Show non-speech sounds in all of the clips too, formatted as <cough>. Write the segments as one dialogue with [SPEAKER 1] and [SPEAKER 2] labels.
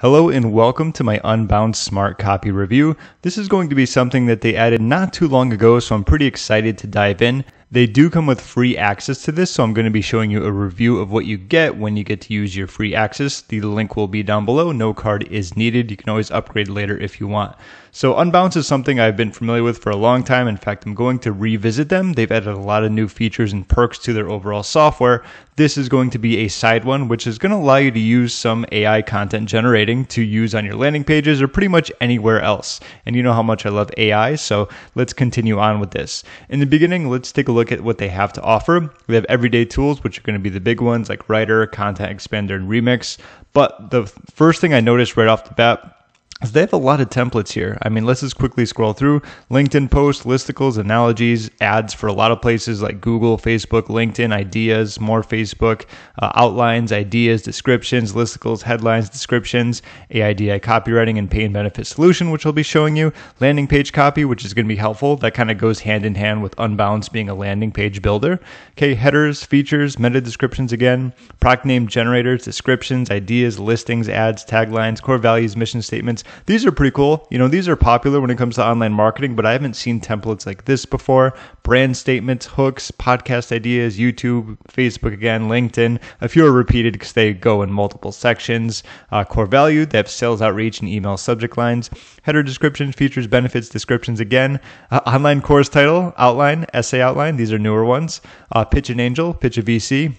[SPEAKER 1] Hello and welcome to my Unbounce Smart Copy review. This is going to be something that they added not too long ago, so I'm pretty excited to dive in. They do come with free access to this, so I'm going to be showing you a review of what you get when you get to use your free access. The link will be down below. No card is needed. You can always upgrade later if you want. So Unbounce is something I've been familiar with for a long time. In fact, I'm going to revisit them. They've added a lot of new features and perks to their overall software. This is going to be a side one, which is going to allow you to use some AI content generating to use on your landing pages or pretty much anywhere else. And you know how much I love AI, so let's continue on with this. In the beginning, let's take a look at what they have to offer. We have everyday tools, which are going to be the big ones like Writer, Content Expander, and Remix. But the first thing I noticed right off the bat they have a lot of templates here. I mean, let's just quickly scroll through LinkedIn posts, listicles, analogies, ads for a lot of places like Google, Facebook, LinkedIn, ideas, more Facebook, uh, outlines, ideas, descriptions, listicles, headlines, descriptions, AIDA copywriting, and pay and benefit solution, which I'll be showing you, landing page copy, which is going to be helpful. That kind of goes hand in hand with Unbounce being a landing page builder. Okay, headers, features, meta descriptions again, product name generators, descriptions, ideas, listings, ads, taglines, core values, mission statements these are pretty cool. You know, these are popular when it comes to online marketing, but I haven't seen templates like this before. Brand statements, hooks, podcast ideas, YouTube, Facebook again, LinkedIn. A few are repeated because they go in multiple sections. Uh, core value, they have sales outreach and email subject lines. Header descriptions, features, benefits, descriptions again. Uh, online course title, outline, essay outline. These are newer ones. Uh, pitch an angel, pitch a VC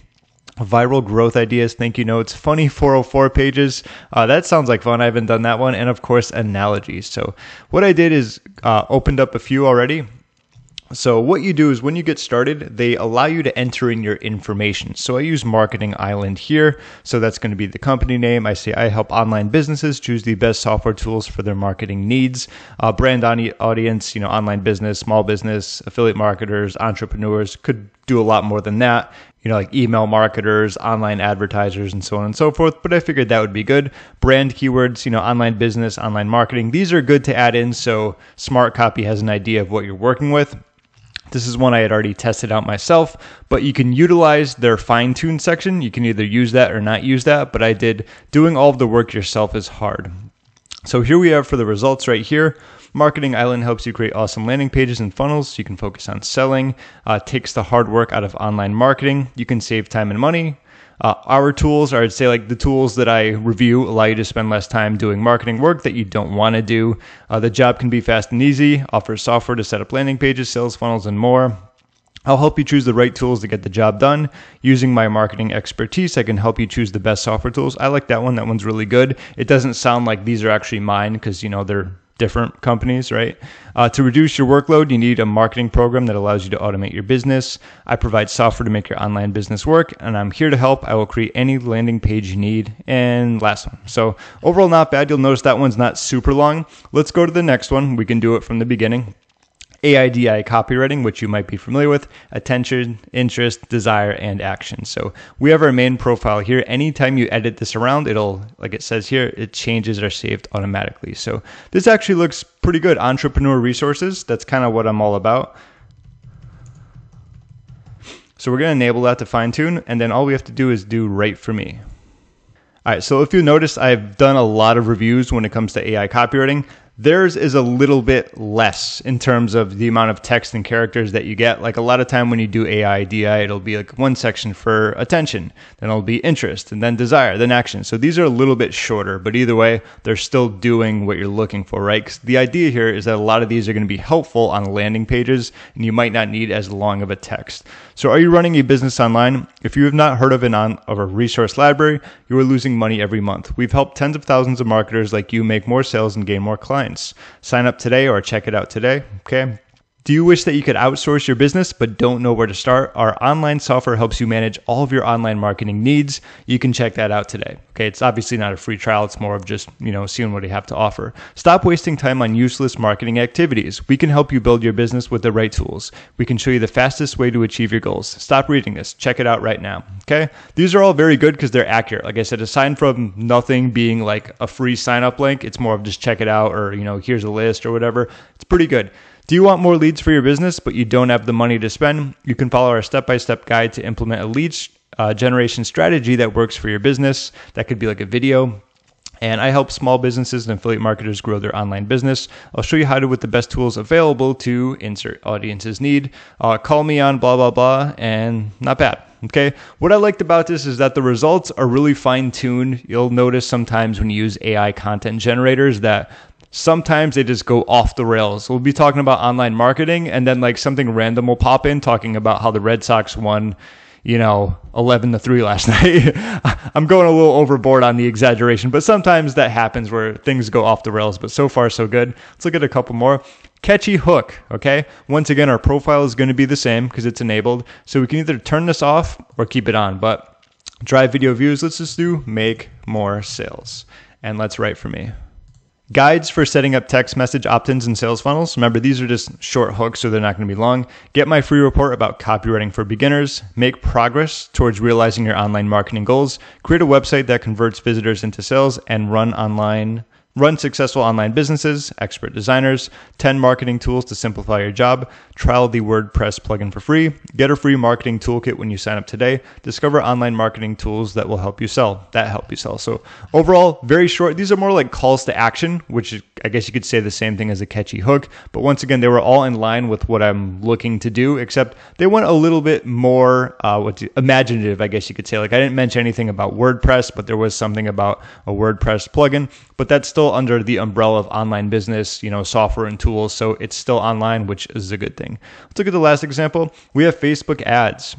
[SPEAKER 1] viral growth ideas, thank you notes, funny <laughs> 404 pages. Uh, that sounds like fun. I haven't done that one. And of course, analogies. So, what I did is uh, opened up a few already. So, what you do is when you get started, they allow you to enter in your information. So, I use Marketing Island here. So, that's going to be the company name. I say I help online businesses choose the best software tools for their marketing needs. Uh, brand audience, you know, online business, small business, affiliate marketers, entrepreneurs could do a lot more than that you know, like email marketers, online advertisers, and so on and so forth. But I figured that would be good. Brand keywords, you know, online business, online marketing, these are good to add in so Smart Copy has an idea of what you're working with. This is one I had already tested out myself, but you can utilize their fine tune section. You can either use that or not use that, but I did doing all of the work yourself is hard. So here we have for the results right here. Marketing Island helps you create awesome landing pages and funnels so you can focus on selling, uh, takes the hard work out of online marketing. You can save time and money. Uh, our tools are, I'd say, like the tools that I review allow you to spend less time doing marketing work that you don't want to do. Uh, the job can be fast and easy, offers software to set up landing pages, sales funnels, and more. I'll help you choose the right tools to get the job done. Using my marketing expertise, I can help you choose the best software tools. I like that one. That one's really good. It doesn't sound like these are actually mine because, you know, they're different companies, right? Uh, to reduce your workload, you need a marketing program that allows you to automate your business. I provide software to make your online business work, and I'm here to help. I will create any landing page you need. And last one. So, overall, not bad. You'll notice that one's not super long. Let's go to the next one. We can do it from the beginning. AIDA copywriting, which you might be familiar with, attention, interest, desire, and action. So we have our main profile here. Anytime you edit this around, it'll, like it says here, it changes are saved automatically. So this actually looks pretty good. Entrepreneur resources, that's kind of what I'm all about. So we're going to enable that to fine tune, and then all we have to do is do right for me. All right, so if you notice, I've done a lot of reviews when it comes to AI copywriting. Theirs is a little bit less in terms of the amount of text and characters that you get. Like a lot of time when you do AIDA, it'll be like one section for attention, then it'll be interest, and then desire, then action. So these are a little bit shorter, but either way, they're still doing what you're looking for, right? Because the idea here is that a lot of these are going to be helpful on landing pages, and you might not need as long of a text. So are you running a business online? If you have not heard of an on of a resource library, you are losing money every month. We've helped tens of thousands of marketers like you make more sales and gain more clients Sign up today or check it out today. Okay. Do you wish that you could outsource your business but don't know where to start? Our online software helps you manage all of your online marketing needs. You can check that out today. Okay, it's obviously not a free trial, it's more of just, you know, seeing what you have to offer. Stop wasting time on useless marketing activities. We can help you build your business with the right tools. We can show you the fastest way to achieve your goals. Stop reading this. Check it out right now. Okay? These are all very good because they're accurate. Like I said, aside from nothing being like a free sign up link, it's more of just check it out or, you know, here's a list or whatever. It's pretty good. Do you want more leads for your business, but you don't have the money to spend? You can follow our step by step guide to implement a lead uh, generation strategy that works for your business. That could be like a video, and I help small businesses and affiliate marketers grow their online business. I'll show you how to with the best tools available to insert audiences need. Uh, call me on blah blah blah, and not bad. Okay. What I liked about this is that the results are really fine tuned. You'll notice sometimes when you use AI content generators that sometimes they just go off the rails. We'll be talking about online marketing and then like something random will pop in talking about how the Red Sox won you know, 11 to 3 last <laughs> night. I'm going a little overboard on the exaggeration, but sometimes that happens where things go off the rails, but so far so good. Let's look at a couple more. Catchy hook, okay? Once again, our profile is going to be the same because it's enabled. So we can either turn this off or keep it on, but drive video views, let's just do make more sales. And let's write for me. Guides for setting up text message opt ins and sales funnels. Remember, these are just short hooks, so they're not going to be long. Get my free report about copywriting for beginners. Make progress towards realizing your online marketing goals. Create a website that converts visitors into sales and run online Run successful online businesses, expert designers, 10 marketing tools to simplify your job, trial the WordPress plugin for free, get a free marketing toolkit when you sign up today, discover online marketing tools that will help you sell, that help you sell. So overall, very short. These are more like calls to action, which I guess you could say the same thing as a catchy hook. But once again, they were all in line with what I'm looking to do, except they went a little bit more uh, what imaginative, I guess you could say. Like I didn't mention anything about WordPress, but there was something about a WordPress plugin, but that's still still under the umbrella of online business, you know, software and tools. So it's still online, which is a good thing. Let's look at the last example. We have Facebook ads.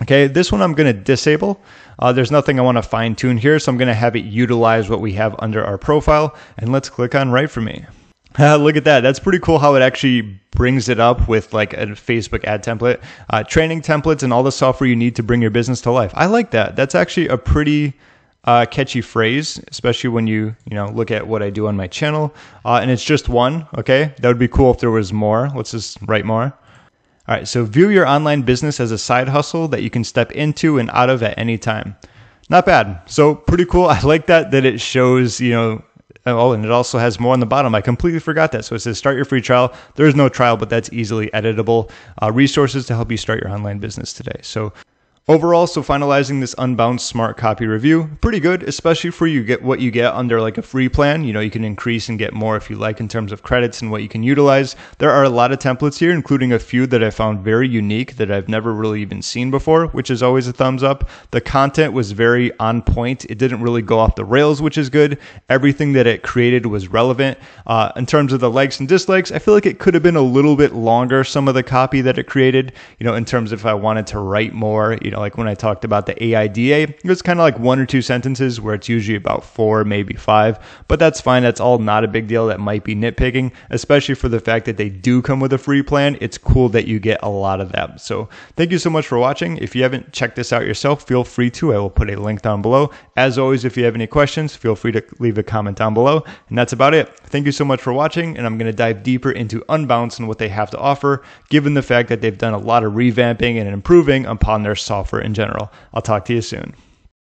[SPEAKER 1] Okay, this one I'm going to disable. Uh, there's nothing I want to fine tune here, so I'm going to have it utilize what we have under our profile. And let's click on Write for Me. <laughs> Uh, look at that. That's pretty cool how it actually brings it up with like a Facebook ad template, uh, training templates, and all the software you need to bring your business to life. I like that. That's actually a pretty uh, catchy phrase, especially when you you know look at what I do on my channel. Uh, and it's just one. Okay, that would be cool if there was more. Let's just write more. All right, so view your online business as a side hustle that you can step into and out of at any time. Not bad. So pretty cool. <laughs> I like that that it shows you know Oh, and it also has more on the bottom. I completely forgot that. So it says start your free trial. There is no trial, but that's easily editable. Uh, resources to help you start your online business today. So Overall, so finalizing this Unbounce Smart Copy review, pretty good, especially for you get what you get under like a free plan. You know, you can increase and get more if you like in terms of credits and what you can utilize. There are a lot of templates here, including a few that I found very unique that I've never really even seen before, which is always a thumbs up. The content was very on point. It didn't really go off the rails, which is good. Everything that it created was relevant. Uh, in terms of the likes and dislikes, I feel like it could have been a little bit longer, some of the copy that it created, you know, in terms of if I wanted to write more, you know, like when I talked about the AIDA, it was kind of like one or two sentences where it's usually about four, maybe five, but that's fine. That's all not a big deal. That might be nitpicking, especially for the fact that they do come with a free plan. It's cool that you get a lot of them. So thank you so much for watching. If you haven't checked this out yourself, feel free to. I will put a link down below. As always, if you have any questions, feel free to leave a comment down below. And that's about it. Thank you so much for watching. And I'm going to dive deeper into Unbounce and what they have to offer, given the fact that they've done a lot of revamping and improving upon their software in general. I'll talk to you soon.